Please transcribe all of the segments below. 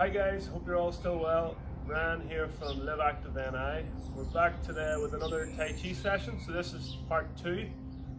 Hi guys, hope you're all still well. Ryan here from Live Active NI. We're back today with another Tai Chi session. So this is part two.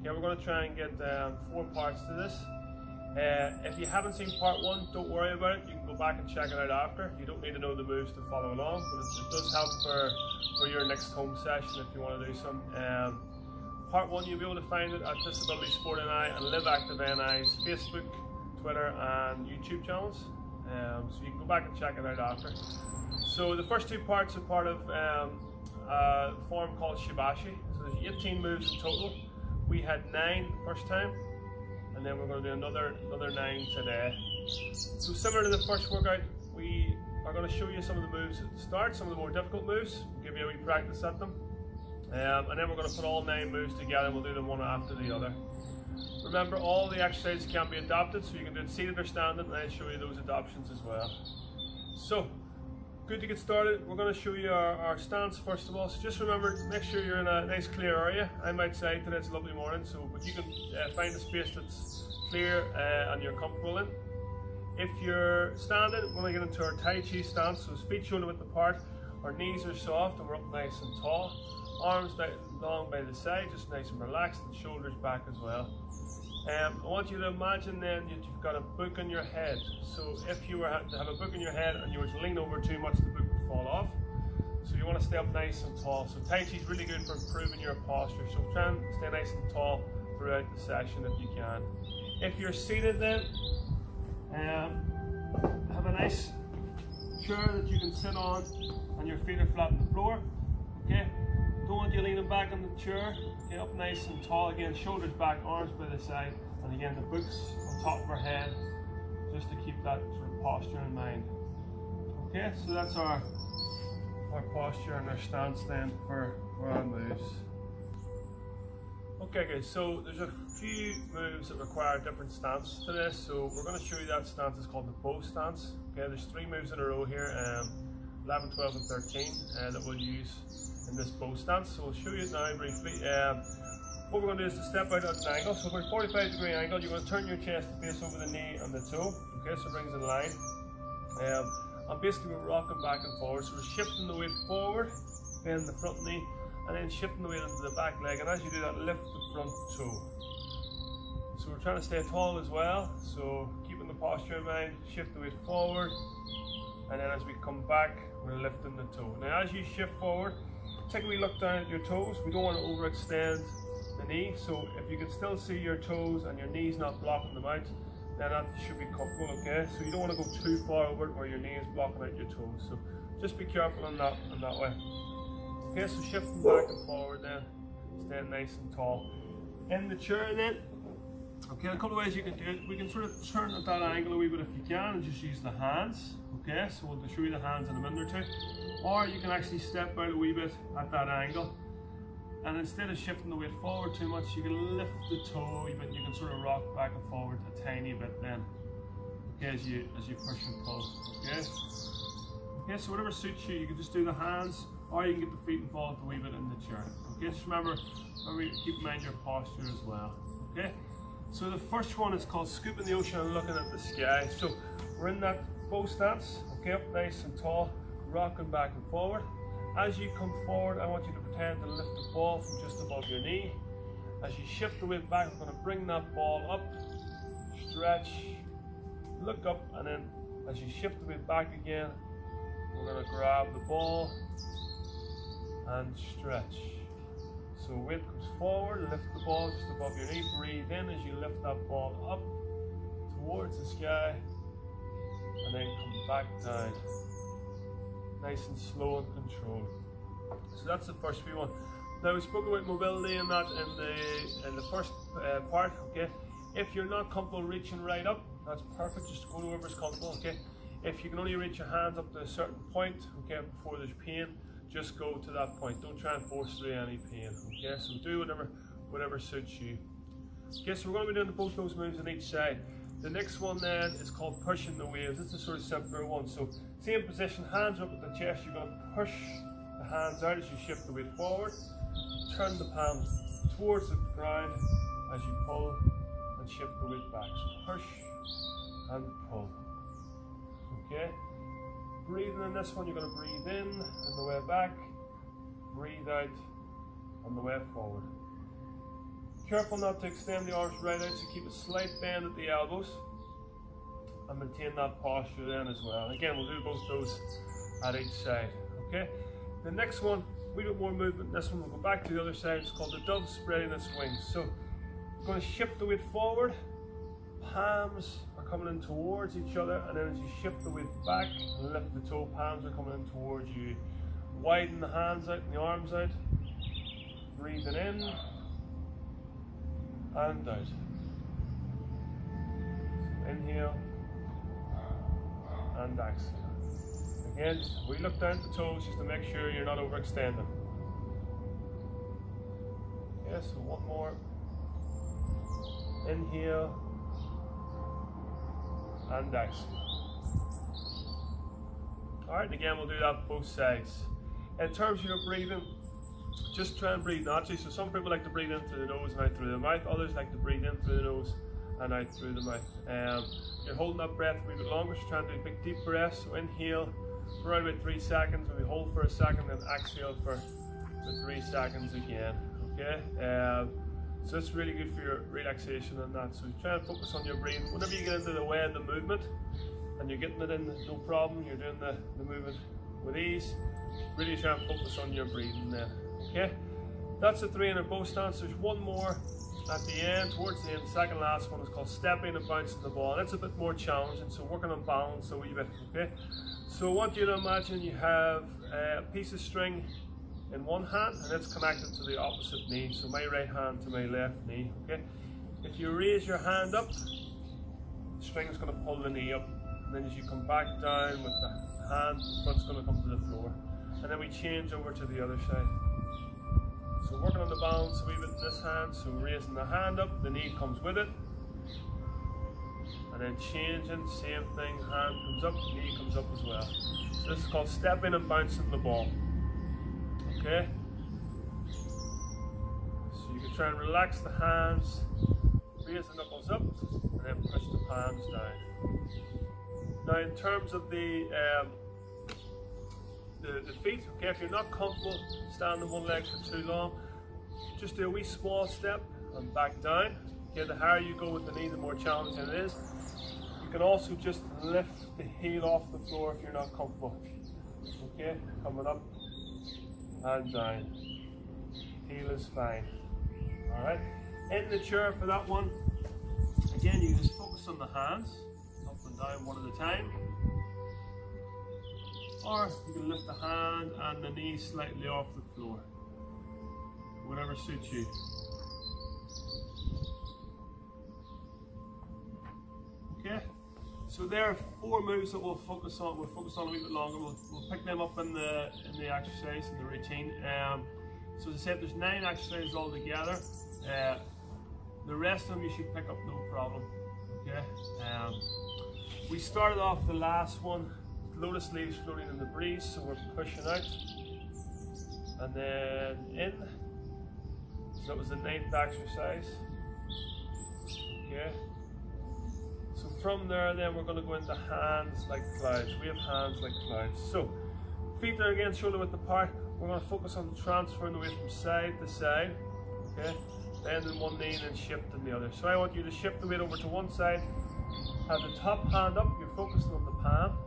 Okay, we're going to try and get um, four parts to this. Uh, if you haven't seen part one, don't worry about it. You can go back and check it out after. You don't need to know the moves to follow along, but it, it does help for, for your next home session if you want to do some. Um, part one, you'll be able to find it at Disability Sport NI and Live Active NI's Facebook, Twitter, and YouTube channels. Um, so you can go back and check it out after. So the first two parts are part of um, a form called Shibashi. So there's 18 moves in total. We had nine the first time, and then we're going to do another another nine today. So similar to the first workout, we are going to show you some of the moves at the start, some of the more difficult moves, give you a wee practice at them. Um, and then we're going to put all nine moves together we'll do them one after the other. Remember, all the exercises can be adapted, so you can do it seated or standing, and I'll show you those adoptions as well. So, good to get started. We're going to show you our, our stance first of all. So just remember, make sure you're in a nice clear area. I'm outside today, it's a lovely morning, so but you can uh, find a space that's clear uh, and you're comfortable in. If you're standing, we're going to get into our Tai Chi stance, so feet shoulder width apart, our knees are soft and we're up nice and tall. Arms down long by the side, just nice and relaxed, and shoulders back as well. Um, I want you to imagine then that you've got a book on your head. So if you were to have a book on your head and you were to lean over too much, the book would fall off. So you want to stay up nice and tall. So Tai Chi is really good for improving your posture. So try and stay nice and tall throughout the session if you can. If you're seated then, um, have a nice chair that you can sit on and your feet are flat on the floor. Okay, don't want you leaning back on the chair. Get up nice and tall again, shoulders back, arms by the side, and again the books on top of our head, just to keep that sort of posture in mind. Okay, so that's our our posture and our stance then for, for our moves. Okay guys, so there's a few moves that require different stance to this, so we're going to show you that stance, it's called the bow stance. Okay, there's three moves in a row here, um, 11, 12 and 13 uh, that we'll use in this bow stance. So I'll show you it now briefly. Um, what we're going to do is to step out at an angle. So about 45 degree angle, you're going to turn your chest to face over the knee and the toe. Okay, so brings in line. Um, and basically we're rocking back and forward. So we're shifting the weight forward, bend the front knee, and then shifting the weight into the back leg. And as you do that, lift the front toe. So we're trying to stay tall as well. So keeping the posture in mind, shift the weight forward. And then as we come back, we're lifting the toe. Now as you shift forward, take a wee look down at your toes. We don't want to overextend the knee. So if you can still see your toes and your knees not blocking them out, then that should be comfortable, okay? So you don't want to go too far over where your knee is blocking out your toes. So just be careful on that, on that way. Okay, so shifting back and forward then, staying nice and tall. In the chair then, okay, a couple of ways you can do it. We can sort of turn at that angle a wee bit if you can and just use the hands. Okay, so we'll show you the hands in a minute or two. Or you can actually step out a wee bit at that angle. And instead of shifting the weight forward too much, you can lift the toe bit. You can sort of rock back and forward a tiny bit then. Okay, as you as you push and pull. Okay. Okay, so whatever suits you, you can just do the hands, or you can get the feet involved a wee bit in the chair. Okay, just remember, remember keep in mind your posture as well. Okay. So the first one is called scooping the ocean and looking at the sky. So we're in that bow stance. Okay, up nice and tall rocking back and forward. As you come forward, I want you to pretend to lift the ball from just above your knee. As you shift the weight back, I'm to bring that ball up, stretch, look up, and then as you shift the weight back again, we're going to grab the ball and stretch. So weight comes forward, lift the ball just above your knee, breathe in as you lift that ball up towards the sky, and then come back down nice and slow and controlled. So that's the first we want. Now we spoke about mobility and that in the in the first uh, part. Okay, if you're not comfortable reaching right up, that's perfect. Just go to wherever's comfortable. Okay, if you can only reach your hands up to a certain point, okay, before there's pain, just go to that point. Don't try and force through any pain. Okay, so do whatever whatever suits you. Okay, so we're going to be doing both those moves on each side. The next one then is called pushing the waves. This is sort of simpler one. So same position, hands up at the chest. You're going to push the hands out as you shift the weight forward. Turn the palms towards the ground as you pull and shift the weight back. So push and pull. Okay. Breathing in this one, you're going to breathe in on the way back, breathe out on the way forward. Careful not to extend the arms right out, so keep a slight bend at the elbows and maintain that posture then as well. Again, we'll do both those at each side, okay? The next one, a we do more movement. This one, we'll go back to the other side. It's called the dove spreading its wings. So, we're going to shift the weight forward. Palms are coming in towards each other, and then as you shift the weight back, lift the toe, palms are coming in towards you. Widen the hands out and the arms out. Breathing in and out. Inhale and exhale. Again, we look down the toes just to make sure you're not overextending. Yes, one more. Inhale and exhale. Alright, again we'll do that both sides. In terms of your breathing, just try and breathe naturally. So some people like to breathe in through the nose and out through the mouth. Others like to breathe in through the nose and out through the mouth. Um, you're holding that breath a wee bit longer, so trying to do big deep breaths. So inhale for around about three seconds, maybe hold for a second, then exhale for the three seconds again. Okay? Um, so it's really good for your relaxation and that. So try and focus on your breathing. Whenever you get into the way of the movement and you're getting it in, no problem, you're doing the, the movement with ease, really try and focus on your breathing then. Okay? That's the three in a bow stance. There's one more at the end, towards the end, the second last one is called stepping and bouncing the ball. That's a bit more challenging, so working on balance a wee bit, okay? So I want you to imagine you have uh, a piece of string in one hand and it's connected to the opposite knee. So my right hand to my left knee, okay? If you raise your hand up, the string is going to pull the knee up. And then as you come back down with the hand, the foot's going to come to the floor. And then we change over to the other side. So working on the balance a wee bit in this hand, so raising the hand up, the knee comes with it. And then changing, same thing, hand comes up, knee comes up as well. So this is called stepping and bouncing the ball. Okay? So you can try and relax the hands, raise the knuckles up, and then push the palms down. Now in terms of the um, the, the feet. Okay, if you're not comfortable standing one leg for too long, just do a wee small step and back down. Okay, the higher you go with the knee, the more challenging it is. You can also just lift the heel off the floor if you're not comfortable. Okay, coming up and down. Heel is fine. Alright, in the chair for that one, again you just focus on the hands, up and down one at a time or you can lift the hand and the knee slightly off the floor. Whatever suits you. So there are four moves that we'll focus on. We'll focus on a wee bit longer. We'll, we'll pick them up in the in the exercise in the routine. Um, so as I said, there's nine exercises altogether. Uh, the rest of them you should pick up no problem. Okay. Um, we started off the last one lotus leaves floating in the breeze, so we're pushing out. And then in. So that was the ninth exercise. Okay. From there, then we're going to go into hands like clouds. We have hands like clouds. So feet are again shoulder width apart. We're going to focus on transferring the weight from side to side. Okay. Bending one knee and then shifting the other. So I want you to shift the weight over to one side. Have the top hand up. You're focusing on the palm.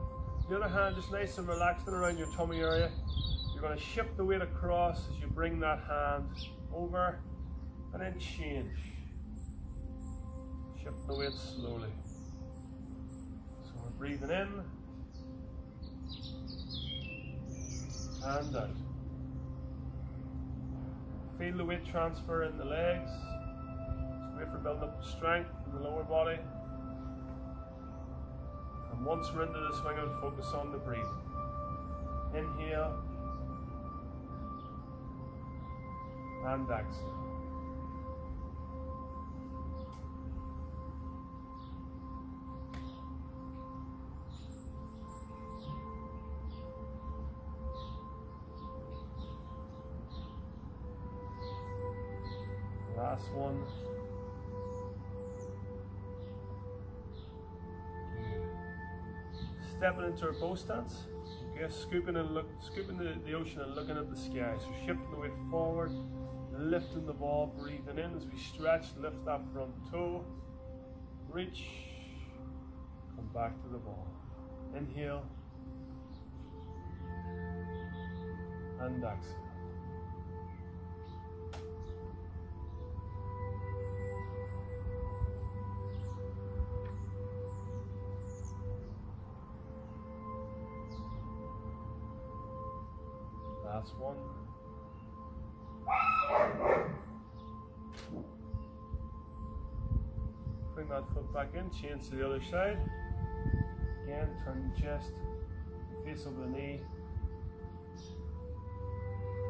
The other hand just nice and relaxed around your tummy area. You're going to shift the weight across as you bring that hand over and then change. Shift the weight slowly. Breathing in and out. Feel the weight transfer in the legs. It's great for building up the strength in the lower body. And once we're into the swing out, focus on the breathing. Inhale and exhale. Last one. stepping into our bow stance. Okay, scooping and look, scooping the, the ocean and looking at the sky. So shifting the weight forward, lifting the ball, breathing in as we stretch, lift that front toe, reach, come back to the ball. Inhale and exhale. One. Bring that foot back in, change to the other side. Again, turn the chest, face over the knee.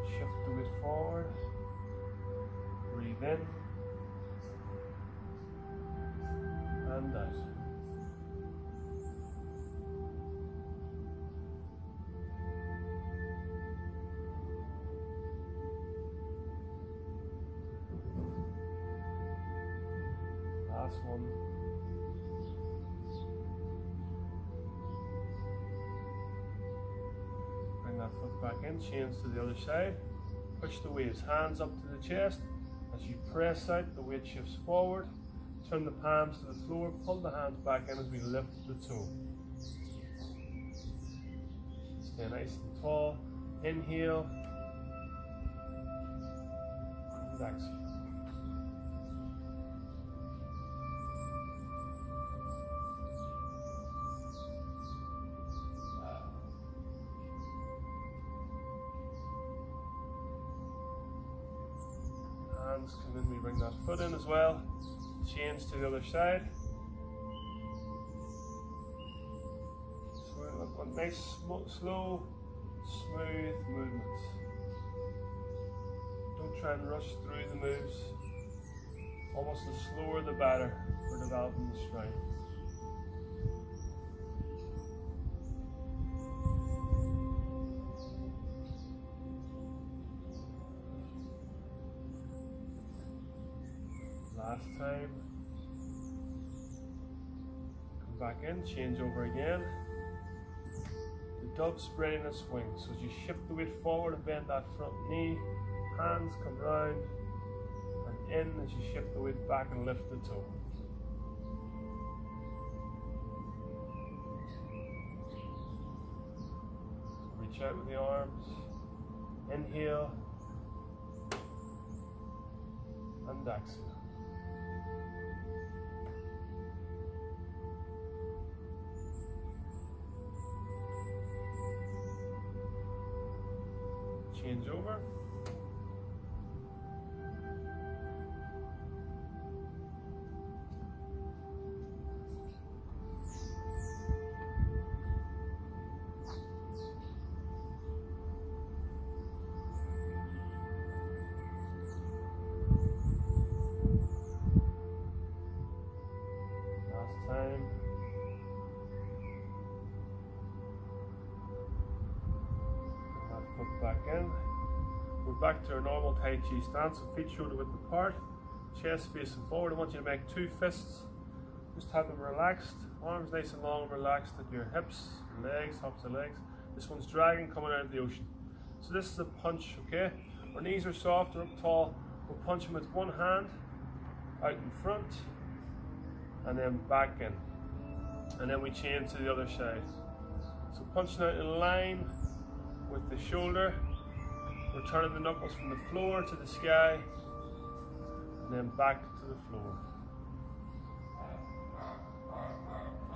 Shift the weight forward. Breathe in. Back in, change to the other side. Push the waves, hands up to the chest. As you press out, the weight shifts forward. Turn the palms to the floor, pull the hands back in as we lift the toe. Stay nice and tall. Inhale. And exhale. Come in, we bring that foot in as well. Change to the other side. So we look one nice, slow, smooth movements. Don't try and rush through the moves. Almost the slower the better for developing the strength. Last time. Come back in, change over again. The dove spreading a swing. So as you shift the weight forward and bend that front knee, hands come round and in as you shift the weight back and lift the toe. Reach out with the arms. Inhale and exhale. Change over. To a normal Tai Chi stance, so feet shoulder width apart, chest facing forward. I want you to make two fists. Just have them relaxed, arms nice and long and relaxed at your hips, legs, tops of legs. This one's dragon coming out of the ocean. So this is a punch, okay? Our knees are soft, we're up tall. We'll punch them with one hand, out in front, and then back in. And then we chain to the other side. So punching out in line with the shoulder, we're turning the knuckles from the floor to the sky, and then back to the floor.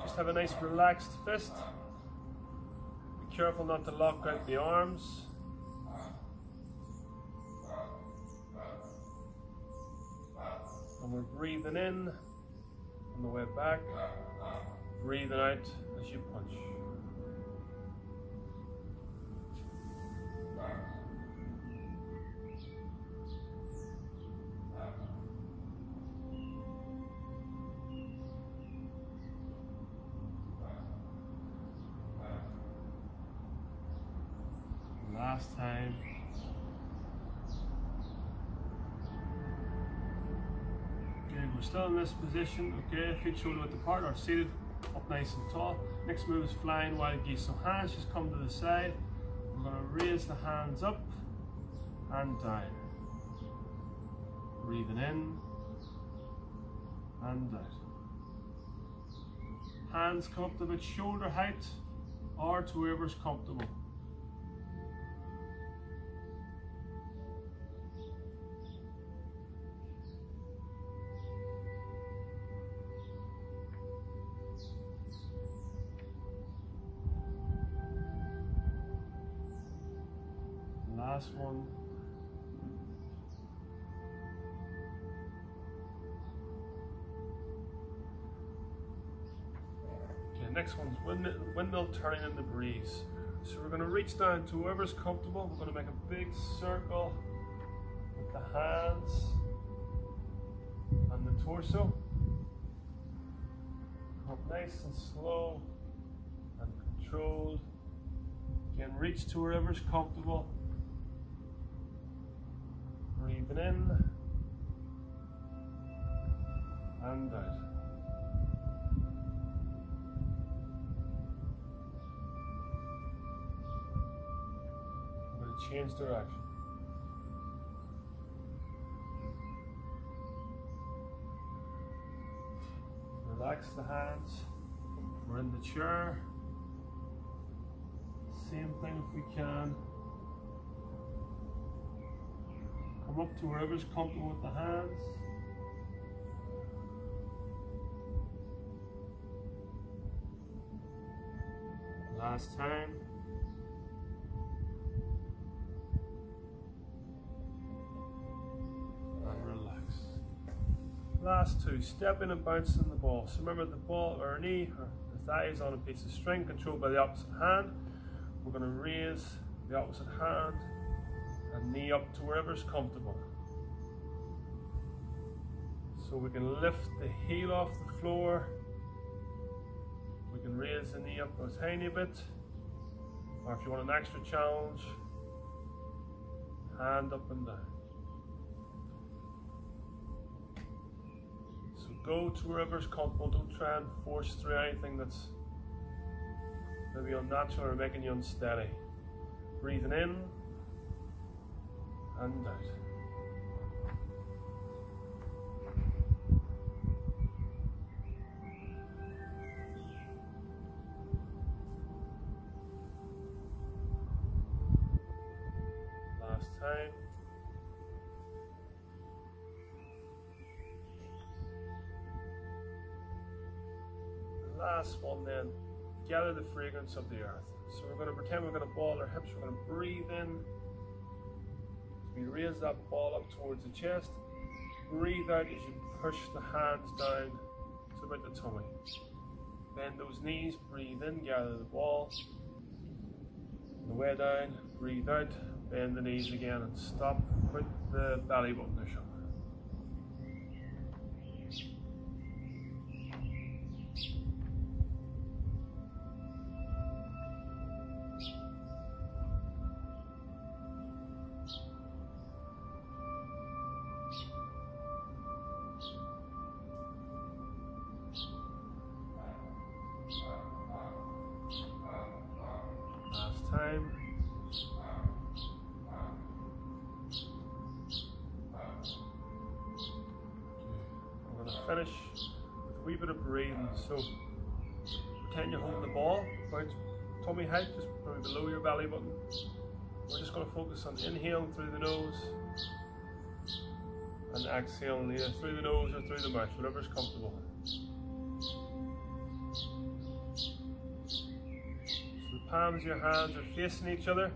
Just have a nice relaxed fist. Be careful not to lock out the arms. And we're breathing in on the way back, breathing out as you punch. This position, okay, feet shoulder width apart or seated up nice and tall. Next move is flying wild geese. So hands just come to the side. Going to raise the hands up and down. Breathing in and out. Hands come up to about shoulder height or to wherever's comfortable. Last one. Okay, next one's windmill, windmill turning in the breeze. So we're going to reach down to whoever's comfortable. We're going to make a big circle with the hands and the torso. Up nice and slow and controlled. Again, reach to wherever's comfortable. Breathing in and out. I'm going to change direction. Relax the hands. We're in the chair. Same thing if we can. Up to wherever's comfortable with the hands. Last time. And relax. Last two, stepping and bouncing the ball. So remember the ball or knee or the thigh is on a piece of string controlled by the opposite hand. We're going to raise the opposite hand and knee up to wherever's comfortable. So we can lift the heel off the floor. We can raise the knee up a tiny bit. Or if you want an extra challenge, hand up and down. So go to wherever's comfortable. Don't try and force through anything that's maybe unnatural or making you unsteady. Breathing in and out. Last time. Last one then. Gather the fragrance of the earth. So we're going to pretend we're going to ball our hips. We're going to breathe in we raise that ball up towards the chest. Breathe out as you push the hands down to about the tummy. Bend those knees, breathe in, gather the ball. The way down, breathe out, bend the knees again and stop. Put the belly button. Finish with a wee bit of breathing. So pretend you're holding the ball about tummy height, just probably below your belly button. We're just going to focus on inhaling through the nose and exhaling either through the nose or through the mouth, whatever's comfortable. So the palms of your hands are facing each other.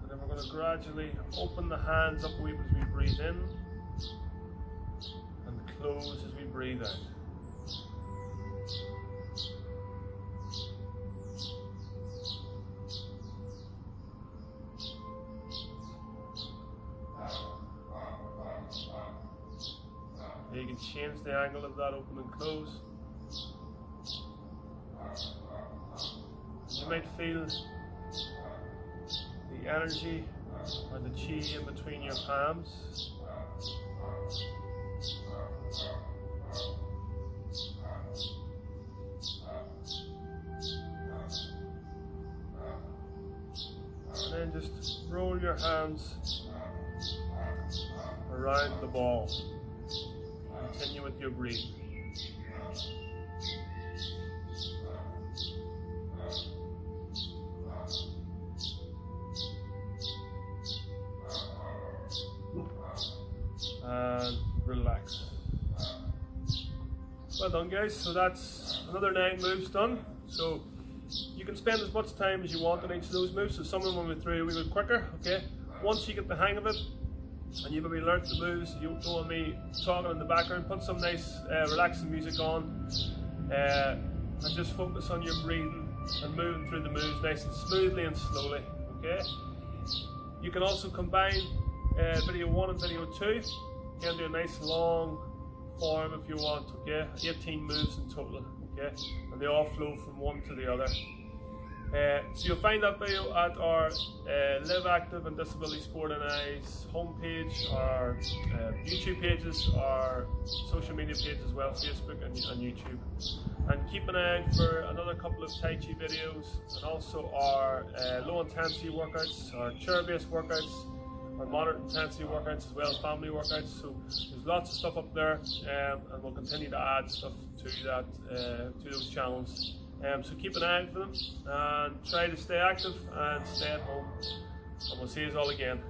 And then we're gradually open the hands up a wee as we breathe in and close as we breathe out. You can change the angle of that open and close. You might feel energy or the chi in between your palms. And then just roll your hands Well done guys, so that's another nine moves done. So you can spend as much time as you want on each of those moves, so some of them will be through a wee bit quicker, okay? Once you get the hang of it, and you've already learnt the moves, you don't want me talking in the background, put some nice uh, relaxing music on, uh, and just focus on your breathing and moving through the moves nice and smoothly and slowly, okay? You can also combine uh, video 1 and video 2, you can do a nice long form if you want, okay? 18 moves in total, okay? And they all flow from one to the other. Uh, so you'll find that video at our uh, Live Active and Disability Sport NI's homepage, our uh, YouTube pages, our social media pages as well, Facebook and, and, YouTube. And keep an eye out for another couple of Tai Chi videos and also our uh, low intensity workouts, our chair based workouts, our moderate intensity workouts as well, family workouts. So there's lots of stuff up there um, and we'll continue to add stuff to that, uh, to those channels. Um, so keep an eye out for them and try to stay active and stay at home. And we'll see you all again.